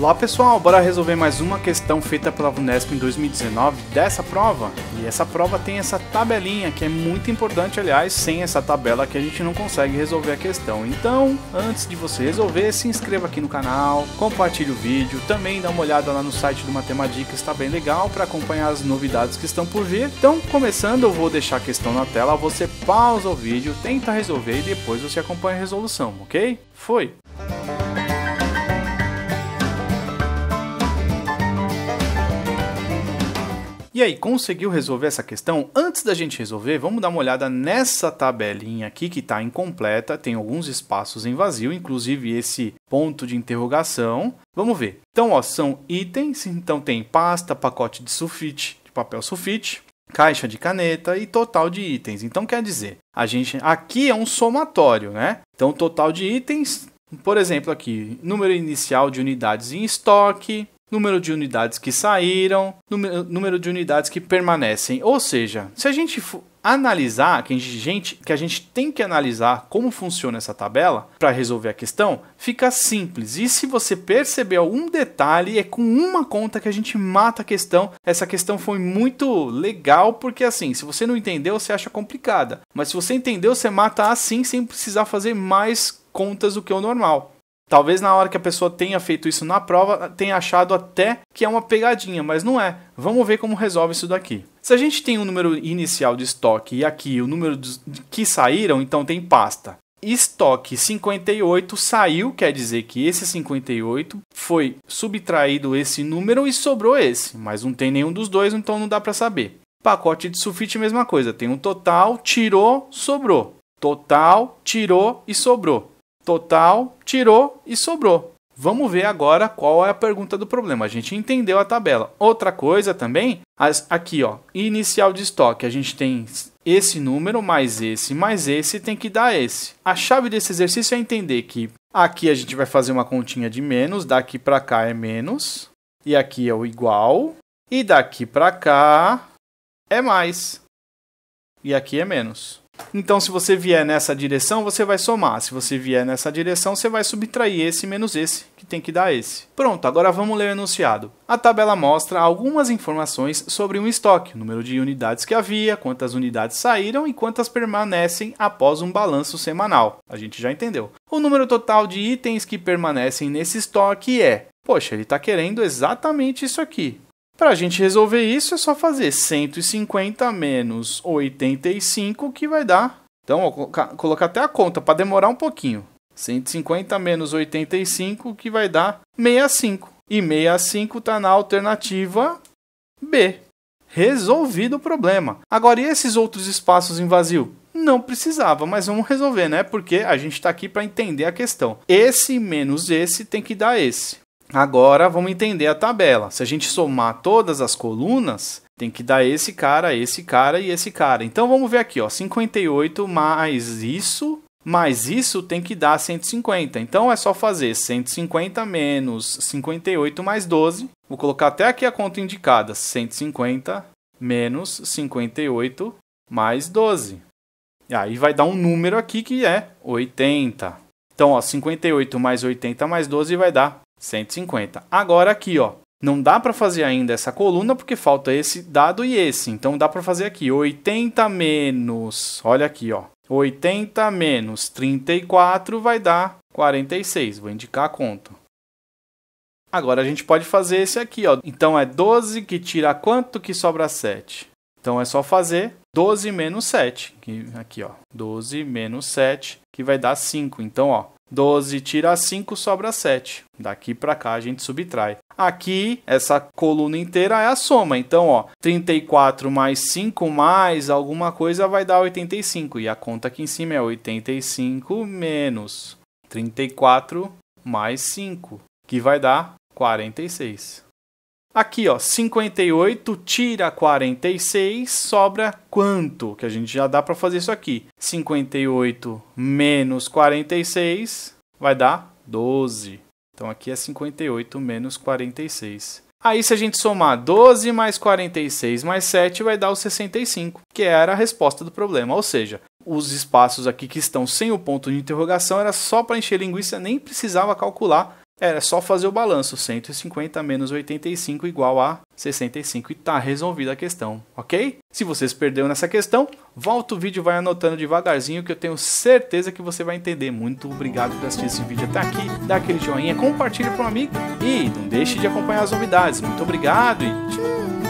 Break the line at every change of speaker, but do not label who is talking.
Olá pessoal, bora resolver mais uma questão feita pela Vunesp em 2019 dessa prova. E essa prova tem essa tabelinha que é muito importante, aliás, sem essa tabela que a gente não consegue resolver a questão. Então, antes de você resolver, se inscreva aqui no canal, compartilhe o vídeo, também dá uma olhada lá no site do Matemática, está bem legal para acompanhar as novidades que estão por vir. Então, começando, eu vou deixar a questão na tela, você pausa o vídeo, tenta resolver e depois você acompanha a resolução, ok? Foi! E aí, conseguiu resolver essa questão? Antes da gente resolver, vamos dar uma olhada nessa tabelinha aqui que está incompleta, tem alguns espaços em vazio, inclusive esse ponto de interrogação. Vamos ver. Então, ó, são itens, então tem pasta, pacote de sulfite, de papel sulfite, caixa de caneta e total de itens. Então quer dizer, a gente aqui é um somatório, né? Então total de itens, por exemplo, aqui, número inicial de unidades em estoque, número de unidades que saíram, número de unidades que permanecem. Ou seja, se a gente analisar, que a gente, que a gente tem que analisar como funciona essa tabela para resolver a questão, fica simples. E se você perceber algum detalhe, é com uma conta que a gente mata a questão. Essa questão foi muito legal porque assim, se você não entendeu, você acha complicada. Mas se você entendeu, você mata assim sem precisar fazer mais contas do que o normal. Talvez na hora que a pessoa tenha feito isso na prova, tenha achado até que é uma pegadinha, mas não é. Vamos ver como resolve isso daqui. Se a gente tem o um número inicial de estoque e aqui o número que saíram, então tem pasta. Estoque 58 saiu, quer dizer que esse 58 foi subtraído esse número e sobrou esse, mas não tem nenhum dos dois, então não dá para saber. Pacote de sulfite, mesma coisa, tem um total, tirou, sobrou. Total, tirou e sobrou total, tirou e sobrou. Vamos ver agora qual é a pergunta do problema. A gente entendeu a tabela. Outra coisa também, aqui ó, inicial de estoque, a gente tem esse número mais esse mais esse tem que dar esse. A chave desse exercício é entender que aqui a gente vai fazer uma continha de menos, daqui para cá é menos e aqui é o igual e daqui para cá é mais e aqui é menos. Então, se você vier nessa direção, você vai somar. Se você vier nessa direção, você vai subtrair esse menos esse, que tem que dar esse. Pronto, agora vamos ler o enunciado. A tabela mostra algumas informações sobre um estoque, número de unidades que havia, quantas unidades saíram e quantas permanecem após um balanço semanal. A gente já entendeu. O número total de itens que permanecem nesse estoque é. Poxa, ele está querendo exatamente isso aqui. Para a gente resolver isso, é só fazer 150 menos 85, que vai dar. Então, vou colocar até a conta para demorar um pouquinho. 150 menos 85, que vai dar 65. E 65 está na alternativa B. Resolvido o problema. Agora, e esses outros espaços em vazio? Não precisava, mas vamos resolver, né? Porque a gente está aqui para entender a questão. Esse menos esse tem que dar esse. Agora vamos entender a tabela. Se a gente somar todas as colunas, tem que dar esse cara, esse cara e esse cara. Então vamos ver aqui, ó, 58 mais isso, mais isso tem que dar 150. Então é só fazer 150 menos 58 mais 12. Vou colocar até aqui a conta indicada, 150 menos 58 mais 12. E aí vai dar um número aqui que é 80. Então, ó, 58 mais 80 mais 12 vai dar 150. Agora aqui, ó, não dá para fazer ainda essa coluna porque falta esse dado e esse. Então dá para fazer aqui 80 menos, olha aqui, ó. 80 menos 34 vai dar 46. Vou indicar a conta. Agora a gente pode fazer esse aqui, ó. Então é 12 que tira quanto que sobra 7? Então é só fazer 12 menos 7, que aqui, ó. 12 menos 7, que vai dar 5. Então, ó, 12 tira 5, sobra 7. Daqui para cá a gente subtrai. Aqui, essa coluna inteira é a soma. Então, ó, 34 mais 5 mais alguma coisa vai dar 85. E a conta aqui em cima é 85 menos 34 mais 5, que vai dar 46. Aqui, ó, 58 tira 46, sobra quanto? Que a gente já dá para fazer isso aqui. 58 menos 46 vai dar 12. Então aqui é 58 menos 46. Aí se a gente somar 12 mais 46 mais 7 vai dar o 65, que era a resposta do problema. Ou seja, os espaços aqui que estão sem o ponto de interrogação era só para encher linguiça, nem precisava calcular Era só fazer o balanço, 150 menos 85 igual a 65 e tá resolvida a questão, ok? Se vocês perderam nessa questão, volta o vídeo, vai anotando devagarzinho que eu tenho certeza que você vai entender. Muito obrigado por assistir esse vídeo até aqui, dá aquele joinha, compartilhe para um amigo e não deixe de acompanhar as novidades. Muito obrigado e tchau!